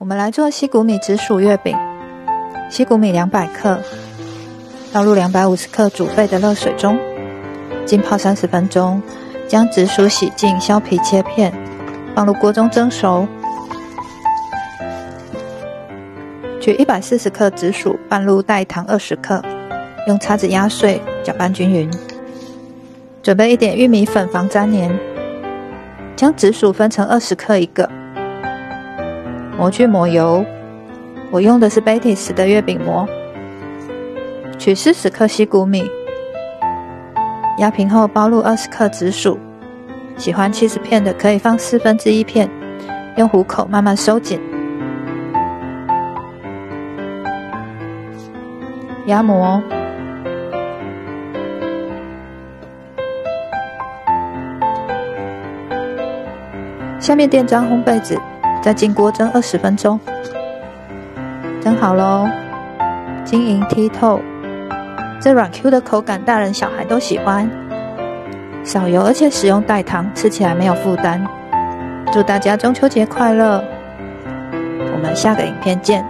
我们来做西谷米紫薯月饼。西谷米两百克，倒入两百五十克煮沸的热水中，浸泡三十分钟。将紫薯洗净，削皮切片，放入锅中蒸熟。取一百四十克紫薯，拌入代糖二十克，用叉子压碎，搅拌均匀。准备一点玉米粉防粘连。将紫薯分成二十克一个。模具抹油，我用的是 Betis 的月饼模。取四十克西谷米，压平后包入二十克紫薯。喜欢七十片的可以放四分之一片，用虎口慢慢收紧。压模，下面垫张烘焙纸。再进锅蒸二十分钟，蒸好喽，晶莹剔透，这软 Q 的口感，大人小孩都喜欢。少油，而且使用代糖，吃起来没有负担。祝大家中秋节快乐！我们下个影片见。